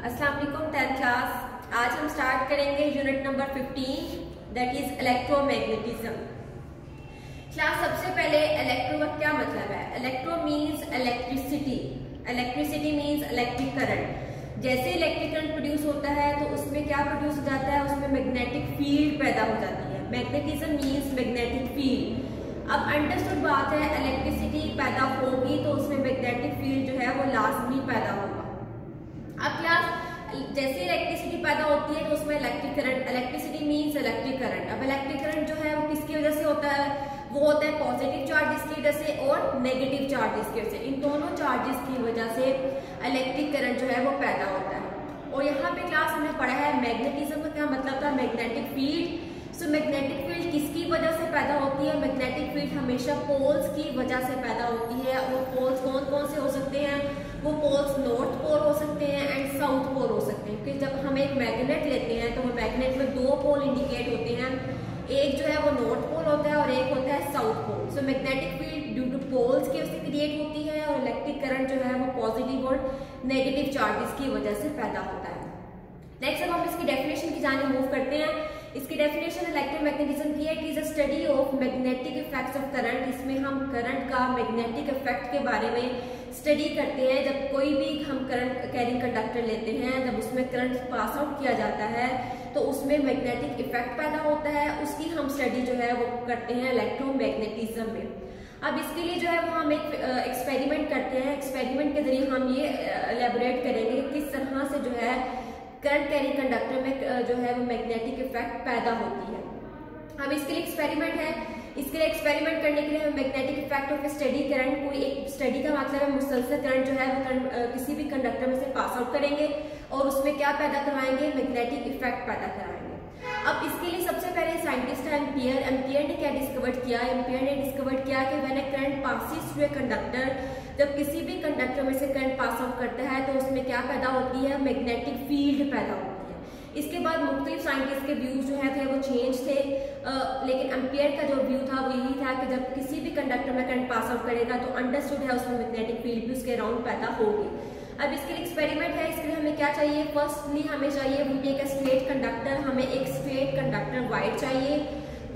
अस्सलाम वालेकुम tenth class आज हम स्टार्ट करेंगे unit number 15 that is electromagnetism class सबसे पहले इलेक्ट्रो का क्या मतलब है? Electro means electricity electricity means electric current जैसे इलेक्ट्रिक करंट प्रोड्यूस होता है तो उसमें क्या प्रोड्यूस हो जाता है? उसमें मैग्नेटिक फ़ील्ड पैदा हो जाती है. मैग्नेटिज्म मींस मैग्नेटिक फ़ील्ड अब अंडरस्टूड बात है इलेक्ट्रिसिटी पैदा होगी तो उसमें मैग्नेटिक फ़ील्ड जो है, वो लाजमी पैदा होगा. अब जैसे इलेक्ट्रिसिटी पैदा होती है तो उसमें electric current electricity means electric current अब इलेक्ट्रिक करंट जो है, वो किसकी वजह से होता है? वो होता है पॉजिटिव चार्जेस की वजह से और नेगेटिव चार्जेस की वजह से। इन दोनों चार्जेस की वजह से इलेक्ट्रिक करंट जो है, वो पैदा होता है। और यहाँ पे क्लास हमने पढ़ा है मैग्नेटिज्म का क्या मतलब था? Magnetic field so magnetic field किसकी वजह से पैदा होती है? मैग्नेटिक फ़ील्ड हमेशा पोल्स की वजह से पैदा होती है। वो पोल्स कौन कौन से हो सकते हैं? वो पोल्स नॉर्थ पोल हो सकते हैं एंड साउथ पोल हो सकते हैं। क्योंकि जब हम एक मैग्नेट लेते हैं तो वो मैग्नेट में दो पोल इंडिकेट होते हैं। एक जो है वो नॉर्थ पोल होता है और एक होता है south pole so magnetic field due to poles की वजह से क्रिएट होती है और इलेक्ट्रिक करंट जो है वो पॉजिटिव और नेगेटिव चार्जेस की वजह से पैदा होता है। नेक्स्ट अब हम इसकी डेफिनेशन की जाने मूव करते हैं। इसकी डेफिनेशन इलेक्ट्रोमैग्नेटिज्म की। है it is a study of magnetic effects of current इसमें हम करंट का मैग्नेटिक इफ़ेक्ट के बारे में स्टडी करते हैं। जब कोई भी हम करंट कैरिंग कंडक्टर लेते हैं, जब उसमें करंट पास आउट किया जाता है तो उसमें मैग्नेटिक इफ़ेक्ट पैदा होता है। उसकी हम स्टडी जो है वो करते हैं इलेक्ट्रोमैग्नेटिज्म में। अब इसके लिए जो है वो हम एक एक्सपेरिमेंट करते हैं। एक्सपेरिमेंट के ज़रिए हम ये एलेबोरेट करेंगे किस तरह से जो है करंट कैरिंग कंडक्टर में जो है वो मैग्नेटिक इफ़ेक्ट पैदा होती है। अब इसके लिए एक्सपेरिमेंट है। इसके लिए एक्सपेरिमेंट करने के लिए हमें magnetic effect of study current कोई एक स्टडी का मतलब है मुसलसल करंट जो है वो किसी भी कंडक्टर में से पास आउट करेंगे और उसमें क्या पैदा करवाएँगे? मैग्नेटिक इफ़ेक्ट पैदा कराएँगे। अब इसके लिए है एम्पियर एम्पियर ने क्या डिस्कवर किया? एम्पियर ने डिस्कवर किया कि मैंने करंट पासिस हुए कंडक्टर जब किसी भी कंडक्टर में से करंट पास आउट करता है तो उसमें क्या पैदा होती है? मैग्नेटिक फ़ील्ड पैदा होती है। इसके बाद मुख्तलिफ़ साइंटिस्ट के व्यूज़ जो है थे वो चेंज थे। आ, लेकिन एम्पियर का जो व्यू था वो यही था कि जब किसी भी कंडक्टर में करंट पास आउट करेगा तो अंडरस्टूड है उसमें मैग्नेटिक फ़ील्ड भी उसके अराउंड पैदा होगी। अब इसके लिए एक्सपेरिमेंट है इसके लिए हमें क्या चाहिए? फर्स्टली हमें चाहिए वी टेक स्ट्रेट कंडक्टर हमें एक स्ट्रेट कंडक्टर वाइट चाहिए।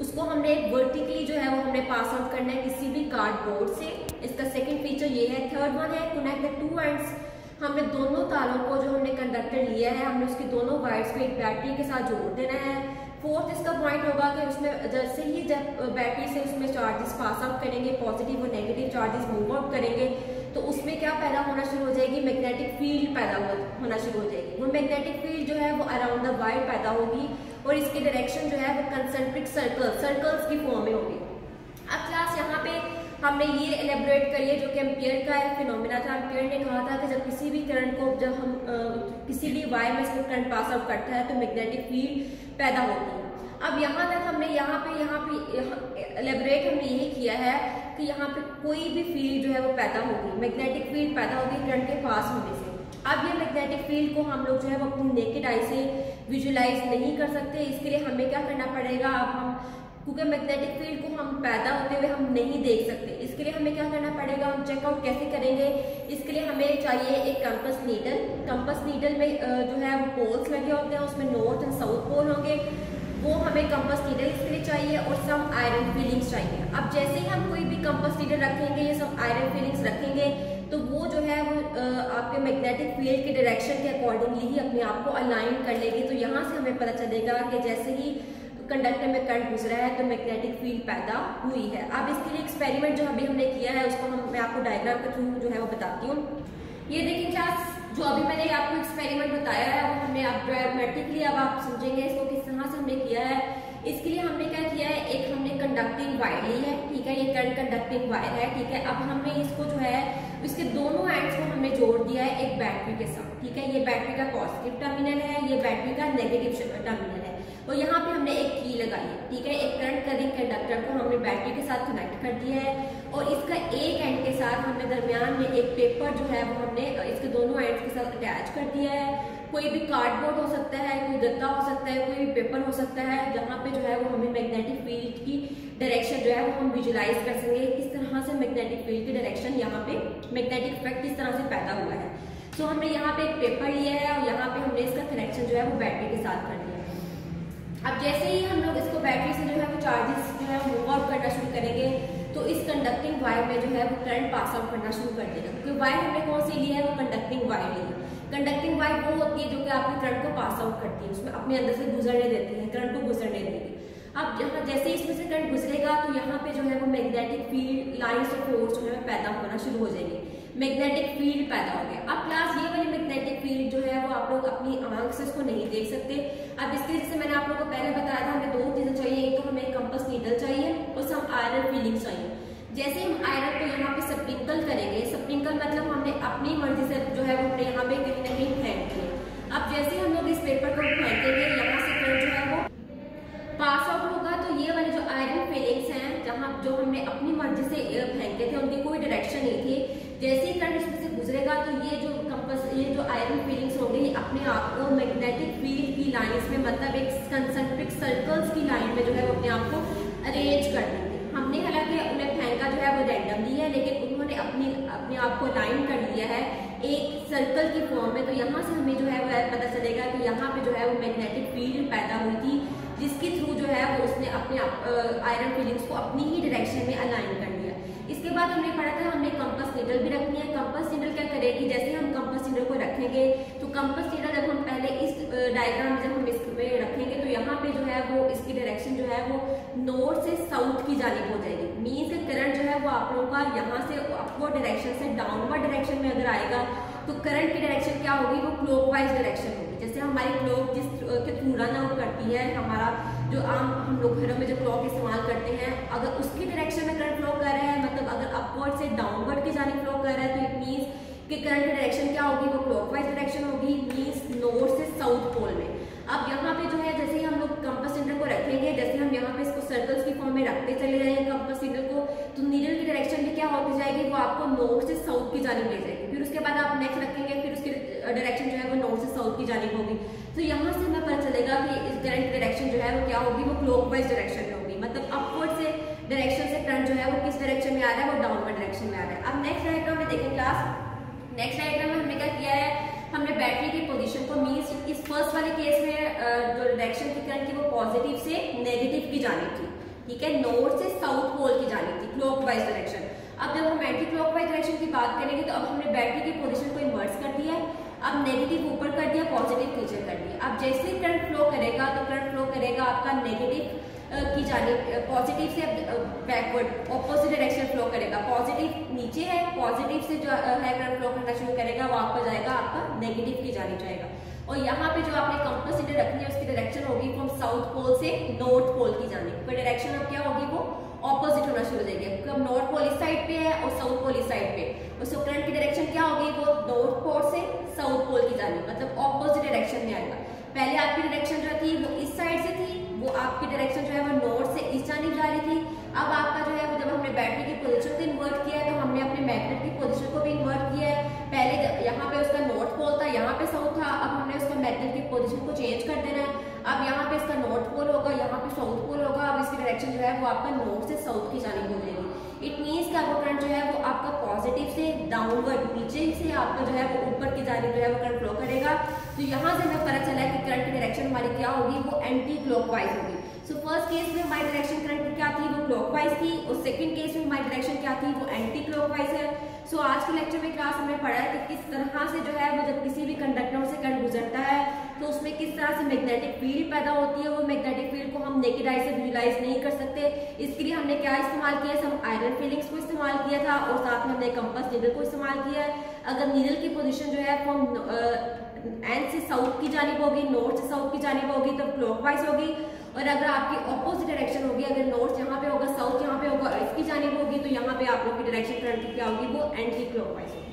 उसको हमने एक वर्टिकली जो है वो हमने पास आउट करना है किसी भी कार्डबोर्ड से। इसका सेकंड फीचर ये है थर्ड वन है कनेक्ट द टू एंड्स हमने दोनों तारों को जो हमने कंडक्टर लिया है, हमने उसकी दोनों वायर्स को एक बैटरी के साथ जोड़ देना है। फोर्थ इसका पॉइंट होगा कि उसमें जैसे ही जब बैटरी से उसमें चार्जेस पास आउट करेंगे पॉजिटिव और नेगेटिव चार्जेस मूव आउट करेंगे तो उसमें क्या पैदा होना शुरू हो जाएगी? मैग्नेटिक फ़ील्ड पैदा होना शुरू हो जाएगी। वो मैग्नेटिक फ़ील्ड जो है वो अराउंड द वायर पैदा होगी। और इसकी डायरेक्शन जो है वो कंसेंट्रिक सर्कल सर्कल्स की फॉर्म में होगी। अब क्लास यहाँ पे हमने ये एलेबोरेट करिए जो कि एम्पियर का एक फिनोमिना था। एम्पियर ने कहा था कि जब किसी भी करंट को जब हम आ, किसी भी वायर में से करंट पास आउट करता है तो मैग्नेटिक फ़ील्ड पैदा होती है। अब यहाँ तक हमने यहाँ पे यहाँ पे एलेबोरेट हमने यही किया है कि यहाँ पे कोई भी फ़ील्ड जो है वो पैदा होगी। मैग्नेटिक फ़ील्ड पैदा होगी करंट के पास होने से। अब ये मैग्नेटिक फ़ील्ड को हम लोग जो है वो अपनी नेकेड आई से विजुलाइज नहीं कर सकते। इसके लिए हमें क्या करना पड़ेगा? अब हम, क्योंकि मैग्नेटिक फ़ील्ड को हम पैदा होते हुए हम नहीं देख सकते। इसके लिए हमें क्या करना पड़ेगा? हम चेकआउट कैसे करेंगे? इसके लिए हमें चाहिए एक कंपस नीडल कंपस नीडल में जो है वो पोल्स लगे होते हैं, उसमें नॉर्थ एंड साउथ पोल होंगे। वो हमें कंपस नीडल इसके लिए चाहिए और सम आयरन फीलिंग्स चाहिए। अब जैसे ही हम कोई भी कंपस नीडल रखेंगे, ये सब आयरन फीलिंग्स रखेंगे तो वो जो है वो आपके मैग्नेटिक फ़ील्ड के डायरेक्शन के अकॉर्डिंगली ही अपने आप को अलाइन कर लेगी। तो यहाँ से हमें पता चलेगा कि जैसे ही कंडक्टर में करंट गुजरा है तो मैग्नेटिक फ़ील्ड पैदा हुई है। अब इसके लिए एक्सपेरिमेंट जो अभी हमने किया है, उसको हम, मैं आपको डायग्राम के थ्रू जो है वो बताती हूँ। ये देखिए क्लास जो अभी मैंने आपको एक्सपेरिमेंट बताया है, वो हमने आप ड्रामेटिकली अब आप समझेंगे इसको किस तरह से हमने किया है। इसके लिए हमने क्या किया है? एक हमने कंडक्टिंग वायर ली है, ठीक है? ये करंट कंडक्टिंग वायर है, ठीक है? अब हमने इसको जो है, इसके दोनों एंड्स को हमने जोड़ दिया है एक बैटरी के साथ, ठीक है? ये बैटरी का पॉजिटिव टर्मिनल है, ये बैटरी का नेगेटिव टर्मिनल है। और यहाँ पे हमने एक की लगाई है ठीक है? एक करंट करिंग कंडक्टर को हमने बैटरी के साथ कनेक्ट कर दिया है और इसका एक एंड के साथ हमने दरमियान में एक पेपर जो है, वो हमने, इसके दोनों एंड्स के अटैच कर दिया है। कोई भी कार्डबोर्ड हो सकता है, कोई गत्ता हो सकता है, कोई भी पेपर हो सकता है, जहाँ पे जो है वो हमें मैग्नेटिक फ़ील्ड की डायरेक्शन जो है वो हम विजुलाइज कर सकेंगे किस तरह से मैग्नेटिक फ़ील्ड की डायरेक्शन यहाँ पे मैग्नेटिक इफ़ेक्ट किस तरह से पैदा हुआ है। सो तो हमने यहाँ पे एक पेपर लिया है और यहाँ पे हमने इसका कनेक्शन जो है वो बैटरी के साथ करनी है। अब जैसे ही हम लोग इसको बैटरी से जो है वो चार्जेस जो है मूव आउट करना शुरू करेंगे तो इस कंडक्टिंग वायर में जो है वो करंट पास आउट करना शुरू कर देगा। क्योंकि वायर हमने कौन सी ली है? वो कंडक्टिंग वायर ली है कंडक्टिंग वायर वो होती है जो कि आपके करंट को पास आउट करती है, उसमें अपने अंदर से गुजरने देती है करंट को गुजरने देगी अब जहाँ जैसे ही इसमें से करंट गुजरेगा तो यहाँ पे जो है वो मैग्नेटिक फ़ील्ड लाइन्स और फोर्स जो है पैदा होना शुरू हो जाएँगे। मैग्नेटिक फ़ील्ड पैदा हो गया। अब क्लास ये वाली मैग्नेटिक फ़ील्ड जो है वो आप लोग अपनी आँख से इसको नहीं देख सकते। अब इसके जैसे मैंने आप लोगों को पहले बताया था, हमें दो चीज़ें चाहिए, एक तो हमें कंपस नीडल चाहिए और सम आयरन फीलिंग चाहिए। जैसे हम आयरन को यहाँ पे स्प्रिंकल करेंगे स्प्रिंकल मतलब हमने अपनी मर्ज़ी से जो है वो अपने यहाँ पे कहीं ना कहीं फेंक दिए अब जैसे हम लोग इस पेपर को फेंकेंगे, यहाँ से करंट जो है वो पास आउट होगा तो ये वाले जो आयरन फिलिंग्स हैं, जहाँ जो हमने अपनी मर्ज़ी से फेंके थे, उनकी कोई डायरेक्शन नहीं थी। जैसे ही करंट इसमें से गुजरेगा तो ये जो कंपस ये जो आयरन फीलिंग्स होंगे, ये अपने आप को मैग्नेटिक फ़ील्ड की लाइंस में मतलब एक कंसेंट्रिक सर्कल्स की लाइन में जो है वो अपने आप को अरेंज कर देंगे। हमने हालाँकि उन्हें फेंका जो है वो रैंडमली है, लेकिन उन्होंने अपनी, अपने आप को लाइन कर लिया है एक सर्कल की फॉर्म में। तो यहाँ से हमें जो है वो पता चलेगा कि यहाँ पे जो है वो मैग्नेटिक फ़ील्ड पैदा हुई थी, जिसके थ्रू जो है वो उसने अपने आयरन फीलिंग्स को अपनी ही डायरेक्शन में अलाइन कर दिया इसके बाद हमने पढ़ा था, हमने कंपस नीडल भी रखनी है। कंपस नीडल क्या करेगी जैसे हम कंपस नीडल को रखेंगे तो कंपस नीडल जब हम पहले इस डायग्राम जब हम इसमें रखेंगे तो यहाँ पे जो है वो इसकी डायरेक्शन जो है वो नॉर्थ से साउथ की जानी हो जाएगी। मीन से करंट जो है वो आप लोगों का यहाँ से अपवर्ड डायरेक्शन से डाउनवर्ड डायरेक्शन में अगर आएगा तो करंट की डायरेक्शन क्या होगी? वो क्लॉकवाइज डायरेक्शन होगी। जैसे हमारी क्लॉक जिस के थ्रू रन आउट करती है, हमारा जो आम, हम लोग घरों में जो क्लॉक इस्तेमाल करते हैं, अगर उसकी डायरेक्शन में करंट फ्लो कर रहे हैं मतलब अगर अपवर्ड से डाउनवर्ड की जानी फ्लो कर रहा है तो इट मीन्स कि करंट डायरेक्शन क्या होगी? वो क्लॉकवाइज डायरेक्शन होगी मीन्स नॉर्थ से साउथ पोल में। अब यहाँ पे जो है, जैसे ही हम लोग कंपस सेंटर को रखेंगे, जैसे हम यहाँ पे इसको की रखते चले जाएँगे कंपस सेंटर को। तो नीडल की डायरेक्शन भी क्या होती जाएगी, वो आपको नॉर्थ से साउथ की जानी ले जाएगी। फिर उसके बाद आप नेक्स्ट रखेंगे, फिर उसकी डायरेक्शन जो है वो नॉर्थ से साउथ की जानी होगी। तो यहाँ से हमें पता चलेगा कि इस करंट की डायरेक्शन जो है वो क्या होगी, वो क्लॉकवाइज डायरेक्शन में होगी। मतलब अपवर्ड से डायरेक्शन से करंट जो है वो किस डायरेक्शन में आ रहा है, वो डाउनवर्ड डायरेक्शन में आ रहा है। अब नेक्स्ट डायग्राम में देखें क्लास नेक्स्ट डायग्राम में हमने क्या किया है? हमने बैटरी की पोजीशन को मीन्स इस फ़र्स्ट वाले केस में जो डायरेक्शन की करंट थी, वो पॉजिटिव से नेगेटिव की जानी थी। ठीक है? नॉर्थ से साउथ पोल की जानी थी क्लॉकवाइज डायरेक्शन अब जब हम एंटी क्लॉकवाइज डायरेक्शन की बात करेंगे तो अब हमने बैटरी की पोजिशन को इन्वर्स कर दिया है। अब नेगेटिव ऊपर कर दिया पॉजिटिव नीचे कर दिया। अब जैसे करंट फ्लो करेगा तो करंट फ्लो करेगा आपका नेगेटिव की जानी पॉजिटिव से बैकवर्ड ऑपोजिट डायरेक्शन फ्लो करेगा। पॉजिटिव नीचे है पॉजिटिव से जो है करंट फ्लो करना शुरू करेगा वो आपका जाएगा, आपका नेगेटिव की जानी जाएगा। और यहाँ पे जो आपने कंपस सीटर रखनी है, उसकी डायरेक्शन होगी फ्रॉम साउथ पोल से नॉर्थ पोल की जानी। कोई डायरेक्शन अब क्या होगी वो? ऑपोजिट होना शुरू हो जाएगी। क्योंकि अब नॉर्थ पोल इस साइड पे है और साउथ पोल इस साइड पे। और सो करंट की डायरेक्शन क्या होगी वो? नॉर्थ पोल से साउथ पोल की जानी। मतलब ऑपोजिट डायरेक्शन में आएगा। पहले आपकी डायरेक्शन जो थी, वो इस साइड से थी, वो आपकी डायरेक्शन जो है, वो नॉर्थ से इस जानी जा रही थी। अब आपका जो है, वो जब हमने बैटरी की पोजिशन को इन्वर्ट किया है तो हमने अपने मैग्नेट की पोजिशन को भी इन्वर्ट किया है। पहले यहाँ पे उसका नॉर्थ पोल था, यहाँ पे साउथ था, अब हमने उसका मैग्नेट की पोजिशन को चेंज कर देना है। अब यहाँ पे इसका नॉर्थ पोल होगा, यहाँ पे साउथ पोल होगा, अब इसकी डायरेक्शन जो है, वो आपका नॉर्थ से साउथ की जानी हो जाएगी इट मीन्स कि आपका करंट जो है वो आपका पॉजिटिव से डाउनवर्ड नीचे से आपका जो है वो ऊपर की जानी जो है वो करंट फ्लो करेगा। तो यहाँ से हमें पता चला कि करंट की डायरेक्शन हमारी क्या होगी? वो एंटी क्लॉकवाइज होगी। सो फ़र्स्ट केस में हमारी डायरेक्शन करंट क्या थी? वो क्लॉकवाइज थी। और सेकंड केस में हमारी डायरेक्शन क्या थी? वो एंटी क्लॉकवाइज है। सो so, आज के लेक्चर में क्लास हमने पढ़ा है कि किस तरह से जो है वो जब किसी भी कंडक्टर से करंट गुजरता है तो उसमें किस तरह से मैग्नेटिक फ़ील्ड पैदा होती है, वो मैग्नेटिक फ़ील्ड को हम नेकेड आई से विजुलाइज नहीं कर सकते। इसके लिए हमने क्या इस्तेमाल किया हम आयरन फीलिंग्स को इस्तेमाल किया था और साथ में हमने कंपस नीडल को इस्तेमाल किया है। अगर नीडल की पोजिशन जो है फ्रॉम एन से साउथ की जानी होगी नॉर्थ से साउथ की जानी होगी तो क्लॉकवाइज होगी। और अगर आपकी ऑपोजिट डायरेक्शन होगी, अगर नॉर्थ यहाँ पे होगा साउथ यहाँ पे होगा इसकी जानी होगी तो यहाँ पे आप लोग की डायरेक्शन करंट क्या होगी? वो एंटी क्लॉकवाइज